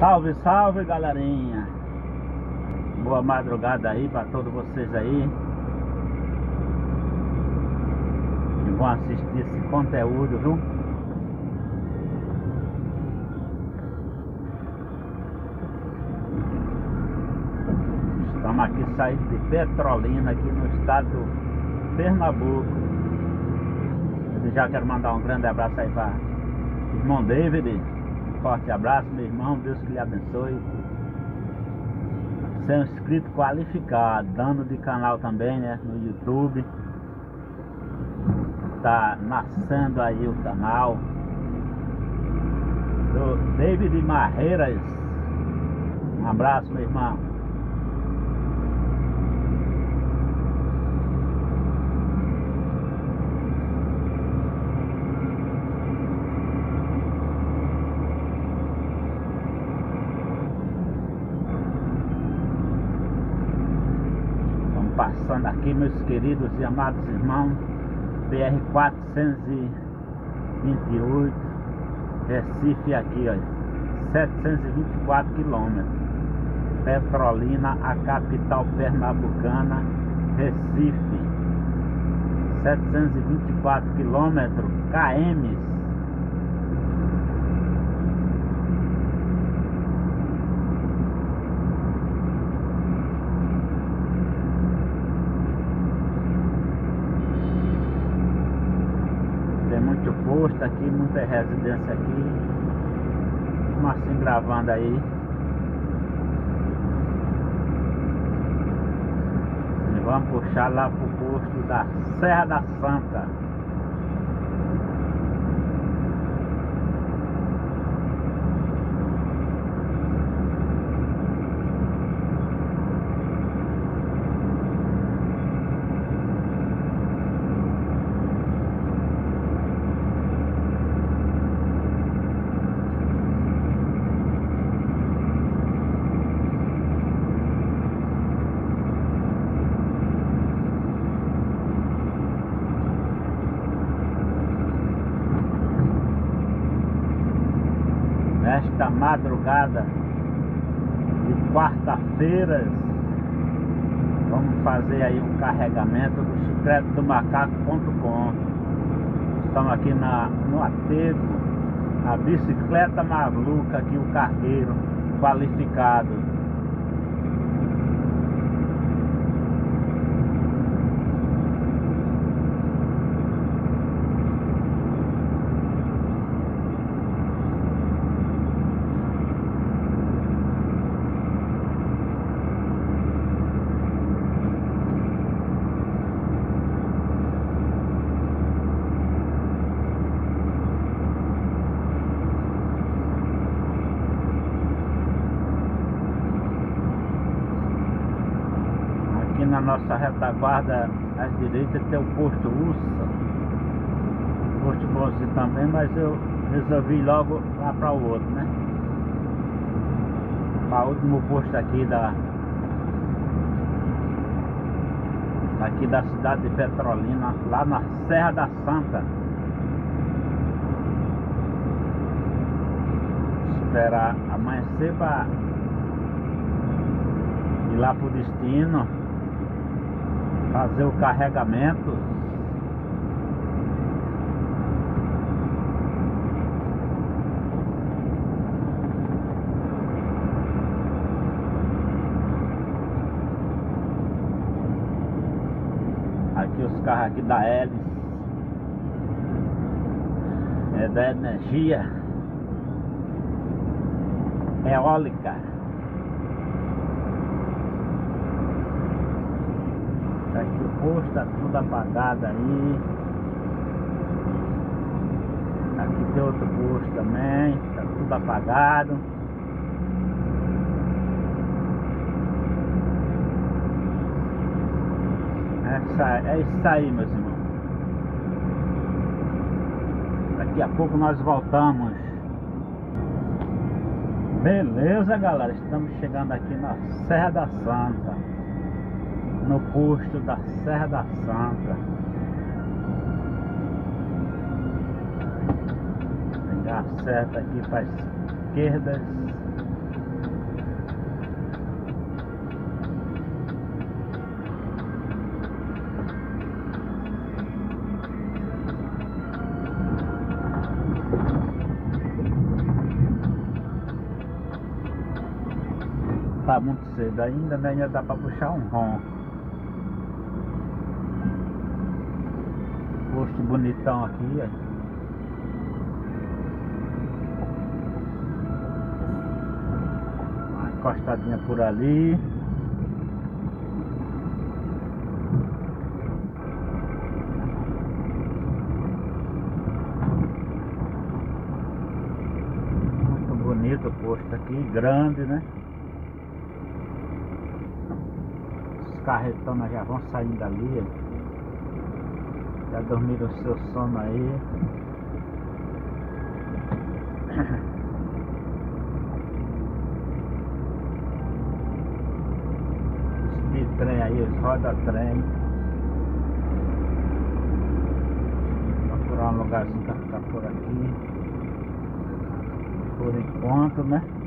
Salve, salve galerinha! Boa madrugada aí para todos vocês aí que vão assistir esse conteúdo, viu? Estamos aqui saindo de Petrolina, aqui no estado do Pernambuco. Eu já quero mandar um grande abraço aí para irmão David. Forte abraço, meu irmão. Deus que lhe abençoe. Ser um inscrito qualificado, dando de canal também, né? No YouTube. Tá nascendo aí o canal. Do David Marreiras. Um abraço, meu irmão. Passando aqui, meus queridos e amados irmãos, BR 428, Recife aqui, ó, 724 quilômetros. Petrolina, a capital pernambucana, Recife, 724 quilômetros, KM aqui, muita residência aqui. Assim gravando aí. E vamos puxar lá pro posto da Serra da Santa. Madrugada de quarta-feira vamos fazer aí um carregamento do chiclete do macaco.com estamos aqui na, no aterro a bicicleta maluca aqui o cargueiro qualificado na nossa retaguarda à direita tem o posto Ursa. Posto Bonzi também, mas eu resolvi logo lá para o outro, né? Para o último posto aqui da aqui da cidade de Petrolina, lá na Serra da Santa. Esperar amanhecer para ir lá pro destino fazer o carregamento. Aqui os carros aqui da Hélice. É da energia eólica aqui o posto, tá tudo apagado aí. Aqui tem outro posto também, tá tudo apagado. Essa, é isso aí, meus irmãos. Daqui a pouco nós voltamos. Beleza, galera? Estamos chegando aqui na Serra da Santa no posto da Serra da Santa. Pegar a seta aqui para esquerdas. tá muito cedo ainda, né? Ainda dá para puxar um ronco. Posto bonitão aqui, ó. encostadinha por ali. Muito bonito o posto aqui, grande, né? Os carretonas já vão saindo dali. Já dormiram o seu sono aí. trem aí, os roda-trem. Procurar um lugarzinho pra ficar por aqui. Por enquanto, né?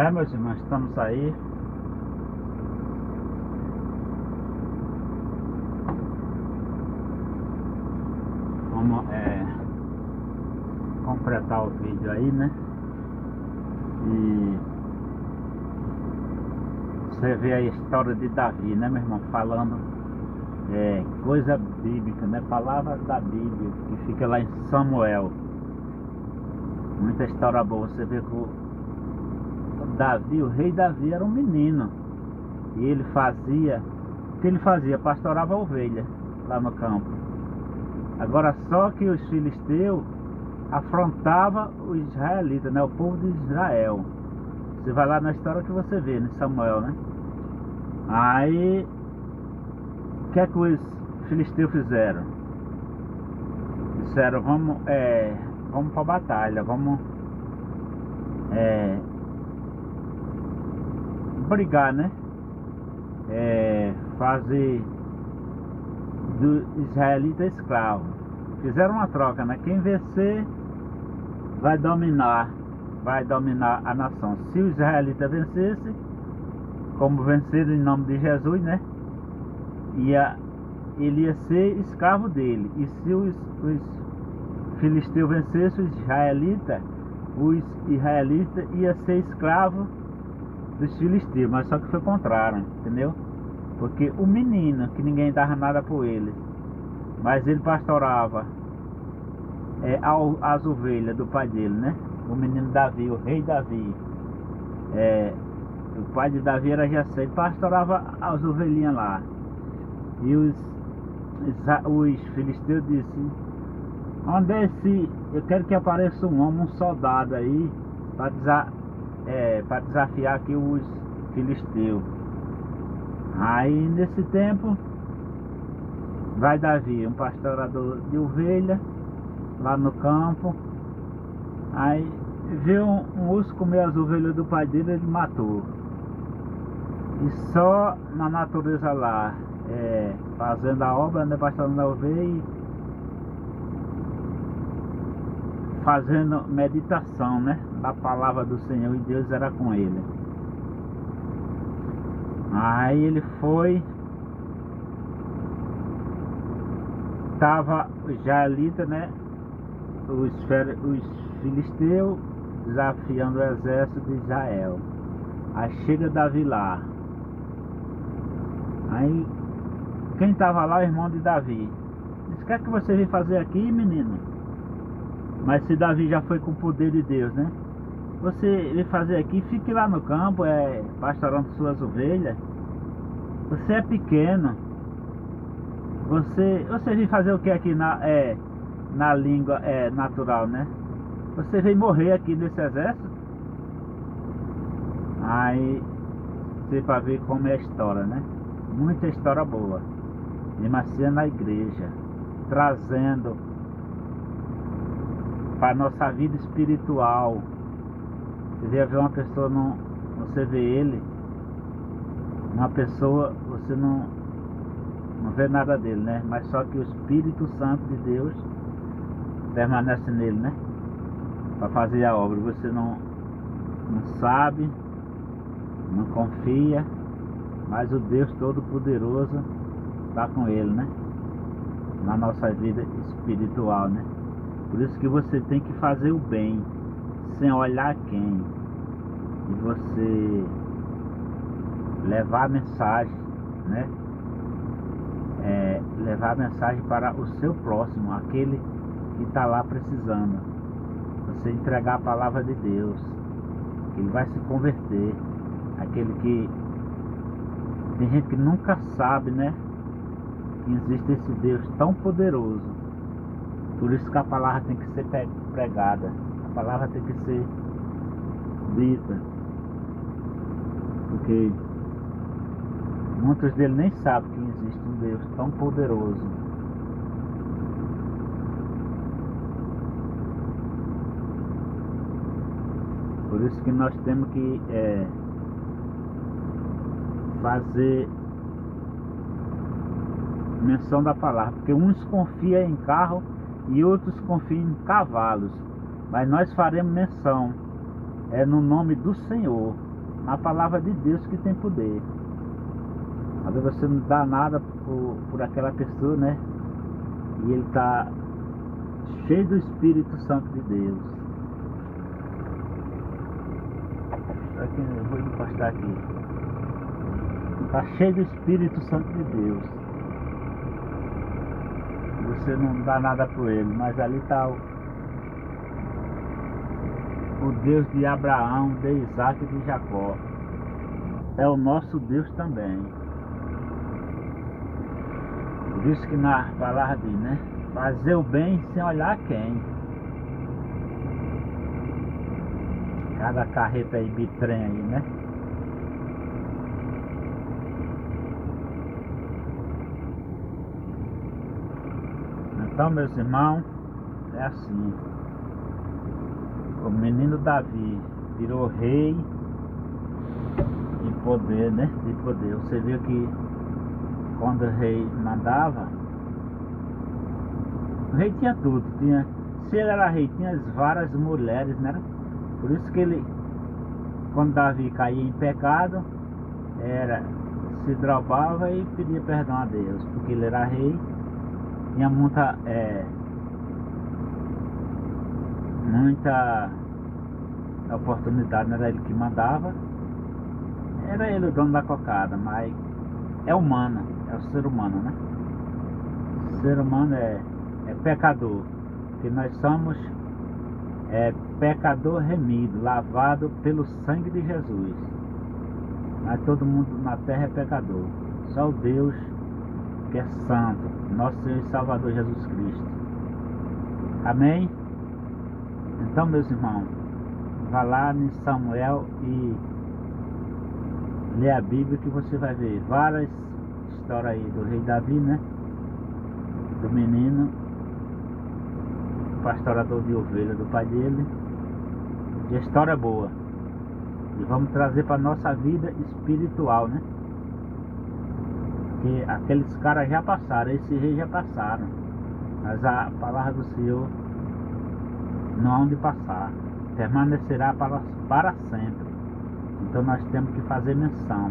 É, meus irmãos, estamos aí. Vamos é, completar o vídeo aí, né? E você vê a história de Davi, né, meu irmão? Falando é, coisa bíblica, né? Palavras da Bíblia, que fica lá em Samuel. Muita história boa. Você vê que Davi, o rei Davi era um menino. E ele fazia, o que ele fazia? Pastorava ovelha lá no campo. Agora só que os filisteus afrontavam os israelitas, né? o povo de Israel. Você vai lá na história que você vê, né? Samuel, né? Aí, o que é que os filisteus fizeram? Disseram, vamos, é, vamos para batalha, vamos é, brigar, né? É, fazer do israelita escravo. Fizeram uma troca, né? Quem vencer vai dominar, vai dominar a nação. Se o israelita vencesse, como venceram em nome de Jesus, né? Ia, ele ia ser escravo dele. E se os, os filisteus vencessem os israelitas, os israelitas ia ser escravo dos filisteus, mas só que foi contrário, entendeu? Porque o menino, que ninguém dava nada por ele, mas ele pastorava é, as ovelhas do pai dele, né? O menino Davi, o rei Davi. É, o pai de Davi era Jessé, pastorava as ovelhinhas lá. E os, os filisteus disseram, onde é esse, eu quero que apareça um homem, um soldado aí, para é, para desafiar aqui os filisteus. Aí nesse tempo vai Davi, um pastorador de ovelha, lá no campo. Aí viu um, um urso comer as ovelhas do pai dele, ele matou. E só na natureza lá, é, fazendo a obra, né, pastorando a ovelha fazendo meditação, né? Da palavra do Senhor e Deus era com ele. Aí ele foi. Tava já ali, né? Os, os filisteus desafiando o exército de Israel. Aí chega Davi lá. Aí quem estava lá, o irmão de Davi. Disse, o que é que você veio fazer aqui, menino? Mas se Davi já foi com o poder de Deus, né? Você ele fazer aqui, fique lá no campo, é, pastorando suas ovelhas. Você é pequeno. Você, você vem fazer o que aqui na, é, na língua é, natural, né? Você vem morrer aqui nesse exército. Aí você para ver como é a história, né? Muita história boa. E Macia na igreja, trazendo para nossa vida espiritual. Você vê uma pessoa, não, você vê ele, uma pessoa, você não, não vê nada dele, né? Mas só que o Espírito Santo de Deus permanece nele, né? Para fazer a obra. Você não, não sabe, não confia, mas o Deus Todo-Poderoso está com ele, né? Na nossa vida espiritual, né? Por isso que você tem que fazer o bem, sem olhar quem. E você levar a mensagem, né? É, levar a mensagem para o seu próximo, aquele que está lá precisando. Você entregar a palavra de Deus, que ele vai se converter. Aquele que. Tem gente que nunca sabe, né? Que existe esse Deus tão poderoso. Por isso que a palavra tem que ser pregada. A palavra tem que ser dita. Porque muitos deles nem sabem que existe um Deus tão poderoso. Por isso que nós temos que é, fazer menção da palavra, porque uns confiam em carro e outros confiam em cavalos, mas nós faremos menção é no nome do Senhor, na palavra de Deus que tem poder. Às vezes você não dá nada por, por aquela pessoa, né? E ele está cheio do Espírito Santo de Deus. Aqui, eu vou encostar aqui. Está cheio do Espírito Santo de Deus. Você não dá nada por ele, mas ali está o, o Deus de Abraão, de Isaac e de Jacó. É o nosso Deus também. Por isso que na palavra diz, né? Fazer o bem sem olhar quem. Cada carreta aí, bitrem aí, né? Então, meus irmãos, é assim. O menino Davi virou rei de poder, né? De poder. Você viu que quando o rei mandava, o rei tinha tudo. Tinha, se ele era rei, tinha várias mulheres, né? Por isso que ele, quando Davi caía em pecado, era se drobava e pedia perdão a Deus, porque ele era rei tinha muita é, muita oportunidade, não era ele que mandava, era ele o dono da cocada, mas é humano, é o ser humano, né? O ser humano é, é pecador, que nós somos é, pecador remido, lavado pelo sangue de Jesus. Mas todo mundo na terra é pecador. Só o Deus que é santo, nosso Senhor e Salvador Jesus Cristo. Amém? Então, meus irmãos, vá lá em Samuel e lê a Bíblia que você vai ver várias histórias aí do rei Davi, né? Do menino, pastorador de ovelha do pai dele. E a história é boa. E vamos trazer para nossa vida espiritual, né? Porque aqueles caras já passaram, esses reis já passaram. Mas a palavra do Senhor não há onde passar. Permanecerá para, para sempre. Então nós temos que fazer menção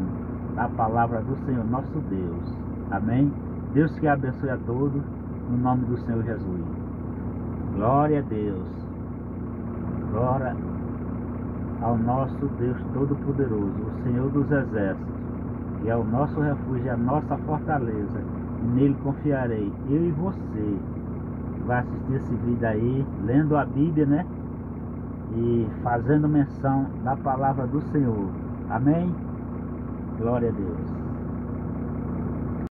da palavra do Senhor nosso Deus. Amém? Deus que abençoe a todos, no nome do Senhor Jesus. Glória a Deus. Glória ao nosso Deus Todo-Poderoso, o Senhor dos Exércitos é o nosso refúgio, a nossa fortaleza. Nele confiarei, eu e você, vai assistir esse vídeo aí, lendo a Bíblia, né? E fazendo menção da palavra do Senhor. Amém? Glória a Deus.